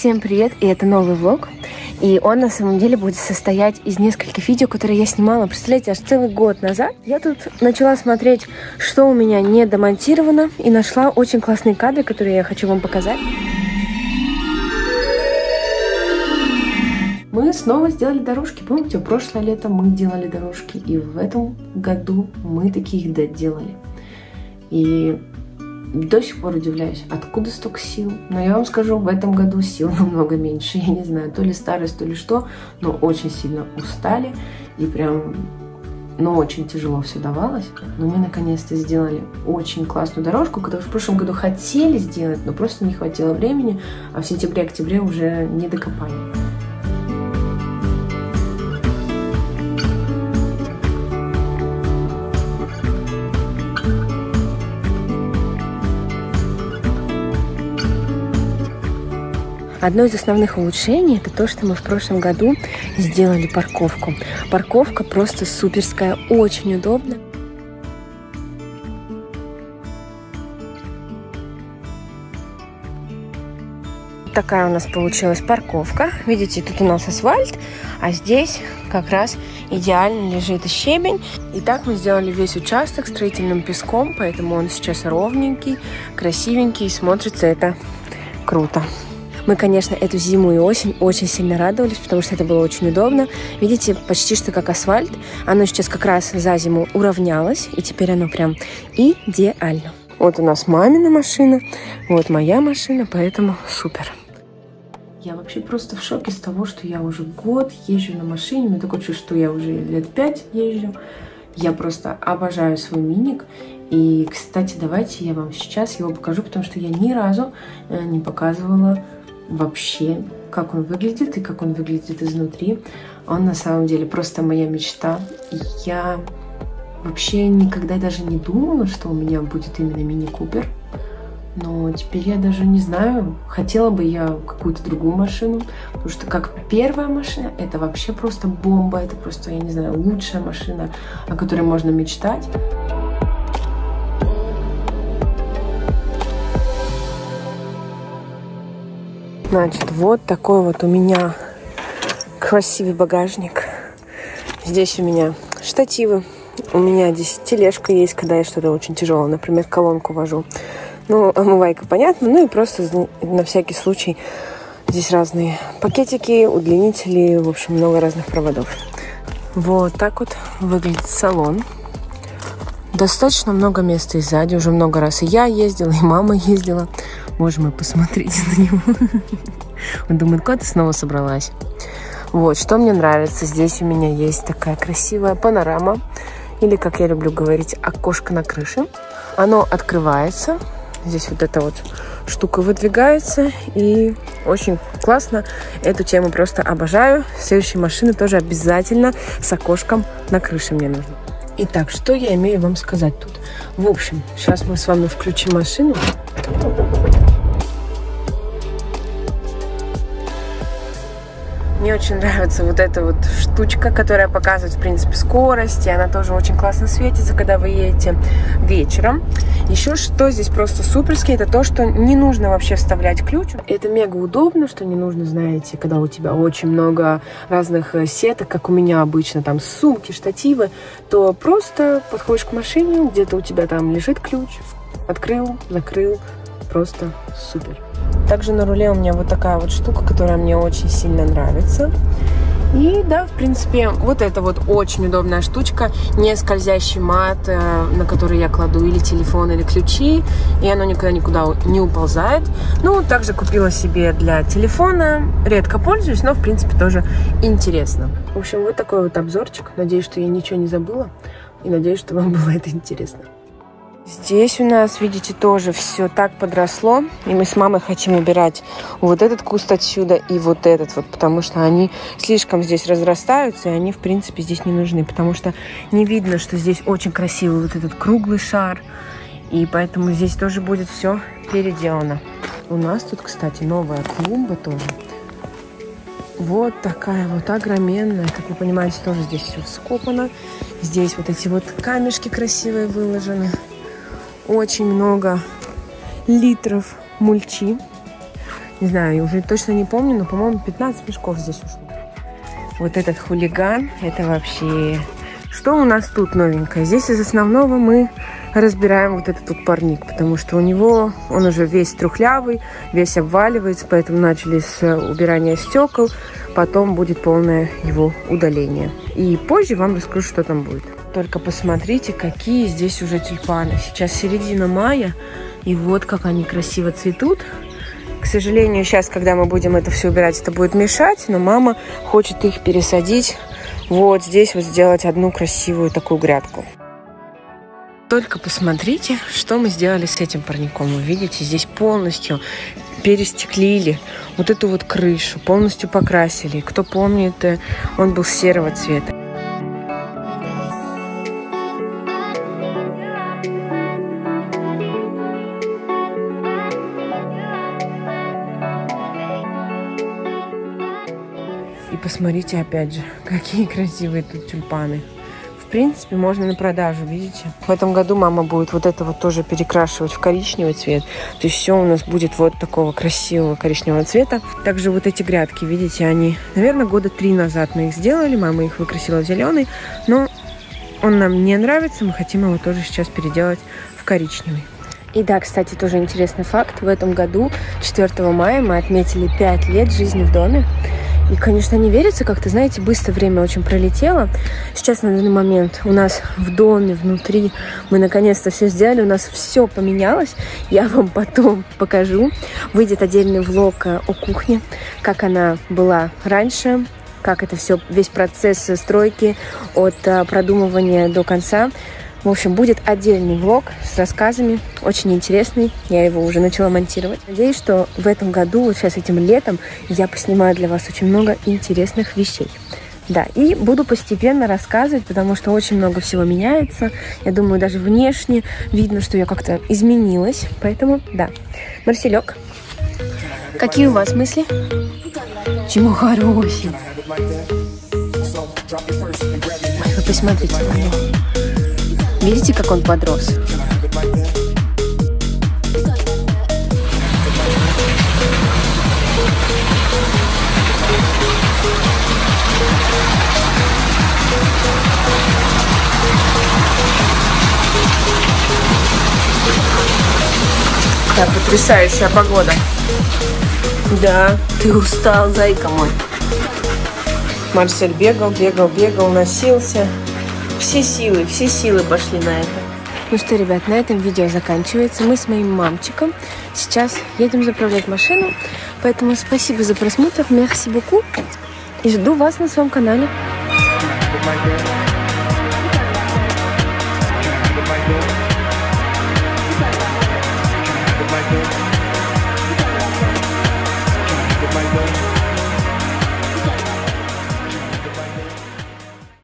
Всем привет, и это новый влог. И он на самом деле будет состоять из нескольких видео, которые я снимала, представляете, аж целый год назад. Я тут начала смотреть, что у меня не домонтировано, и нашла очень классные кадры, которые я хочу вам показать. Мы снова сделали дорожки. Помните, прошлое лето мы делали дорожки, и в этом году мы таких доделали. И до сих пор удивляюсь, откуда столько сил. Но я вам скажу, в этом году сил намного меньше. Я не знаю, то ли старость, то ли что, но очень сильно устали. И прям, ну, очень тяжело все давалось. Но мы наконец-то сделали очень классную дорожку, которую в прошлом году хотели сделать, но просто не хватило времени, а в сентябре-октябре уже не докопали. Одно из основных улучшений это то, что мы в прошлом году сделали парковку. Парковка просто суперская, очень удобно. Такая у нас получилась парковка. Видите, тут у нас асфальт, а здесь как раз идеально лежит щебень. И так мы сделали весь участок строительным песком, поэтому он сейчас ровненький, красивенький, и смотрится это круто. Мы, конечно, эту зиму и осень очень сильно радовались, потому что это было очень удобно. Видите, почти что как асфальт. Оно сейчас как раз за зиму уравнялось, и теперь оно прям идеально. Вот у нас мамина машина, вот моя машина, поэтому супер. Я вообще просто в шоке с того, что я уже год езжу на машине. Мне такое чувство, что я уже лет пять езжу. Я просто обожаю свой миник. И, кстати, давайте я вам сейчас его покажу, потому что я ни разу э, не показывала вообще, как он выглядит и как он выглядит изнутри. Он на самом деле просто моя мечта. Я вообще никогда даже не думала, что у меня будет именно мини-купер. Но теперь я даже не знаю, хотела бы я какую-то другую машину, потому что как первая машина, это вообще просто бомба, это просто, я не знаю, лучшая машина, о которой можно мечтать. Значит, вот такой вот у меня красивый багажник. Здесь у меня штативы. У меня здесь тележка есть, когда я что-то очень тяжелое, например, колонку вожу. Ну, омывайка, понятно. Ну и просто на всякий случай здесь разные пакетики, удлинители, в общем, много разных проводов. Вот так вот выглядит салон. Достаточно много места и сзади. Уже много раз и я ездила, и мама ездила. Можем мы посмотреть на него. Он думает, куда ты снова собралась? Вот, что мне нравится. Здесь у меня есть такая красивая панорама. Или, как я люблю говорить, окошко на крыше. Оно открывается. Здесь вот эта вот штука выдвигается. И очень классно. Эту тему просто обожаю. Следующие машины тоже обязательно с окошком на крыше мне нужно. Итак, что я имею вам сказать тут? В общем, сейчас мы с вами включим машину. Мне очень нравится вот эта вот штучка, которая показывает, в принципе, скорость. И она тоже очень классно светится, когда вы едете вечером. Еще что здесь просто суперски, это то, что не нужно вообще вставлять ключ. Это мега удобно, что не нужно, знаете, когда у тебя очень много разных э, сеток, как у меня обычно, там сумки, штативы, то просто подходишь к машине, где-то у тебя там лежит ключ, открыл, закрыл, просто супер. Также на руле у меня вот такая вот штука, которая мне очень сильно нравится. И да, в принципе, вот это вот очень удобная штучка, не скользящий мат, э, на который я кладу или телефон, или ключи, и оно никуда никуда не уползает. Ну, также купила себе для телефона, редко пользуюсь, но в принципе тоже интересно. В общем, вот такой вот обзорчик. Надеюсь, что я ничего не забыла, и надеюсь, что вам было это интересно. Здесь у нас, видите, тоже все так подросло. И мы с мамой хотим убирать вот этот куст отсюда и вот этот вот, потому что они слишком здесь разрастаются, и они, в принципе, здесь не нужны, потому что не видно, что здесь очень красивый вот этот круглый шар. И поэтому здесь тоже будет все переделано. У нас тут, кстати, новая клумба тоже. Вот такая вот огроменная. Как вы понимаете, тоже здесь все вскопано. Здесь вот эти вот камешки красивые выложены очень много литров мульчи. Не знаю, я уже точно не помню, но, по-моему, 15 мешков здесь ушло. Вот этот хулиган, это вообще... Что у нас тут новенькое? Здесь из основного мы разбираем вот этот вот парник, потому что у него, он уже весь трухлявый, весь обваливается, поэтому начали с убирания стекол, потом будет полное его удаление. И позже вам расскажу, что там будет. Только посмотрите, какие здесь уже тюльпаны. Сейчас середина мая, и вот как они красиво цветут. К сожалению, сейчас, когда мы будем это все убирать, это будет мешать, но мама хочет их пересадить вот здесь вот сделать одну красивую такую грядку. Только посмотрите, что мы сделали с этим парником. Вы видите, здесь полностью перестеклили вот эту вот крышу, полностью покрасили. Кто помнит, э, он был серого цвета. Посмотрите опять же, какие красивые тут тюльпаны. В принципе, можно на продажу, видите? В этом году мама будет вот это вот тоже перекрашивать в коричневый цвет. То есть все у нас будет вот такого красивого коричневого цвета. Также вот эти грядки, видите, они, наверное, года три назад мы их сделали. Мама их выкрасила в зеленый. Но он нам не нравится. Мы хотим его тоже сейчас переделать в коричневый. И да, кстати, тоже интересный факт. В этом году, 4 мая, мы отметили 5 лет жизни в доме. И, конечно, не верится, как-то, знаете, быстро время очень пролетело. Сейчас на данный момент у нас в доме, внутри, мы наконец-то все сделали, у нас все поменялось. Я вам потом покажу. Выйдет отдельный влог э, о кухне, как она была раньше, как это все, весь процесс стройки от э, продумывания до конца. В общем, будет отдельный влог с рассказами, очень интересный. Я его уже начала монтировать. Надеюсь, что в этом году, вот сейчас этим летом, я поснимаю для вас очень много интересных вещей. Да, и буду постепенно рассказывать, потому что очень много всего меняется. Я думаю, даже внешне видно, что я как-то изменилась. Поэтому, да. Марселек, какие у вас мысли? Чему хороший? Ой, вы посмотрите на него. Видите, как он подрос? Так, потрясающая погода. Да, ты устал, зайка мой. Марсель бегал, бегал, бегал, носился все силы, все силы пошли на это. Ну что, ребят, на этом видео заканчивается. Мы с моим мамчиком сейчас едем заправлять машину. Поэтому спасибо за просмотр, merci beaucoup. И жду вас на своем канале.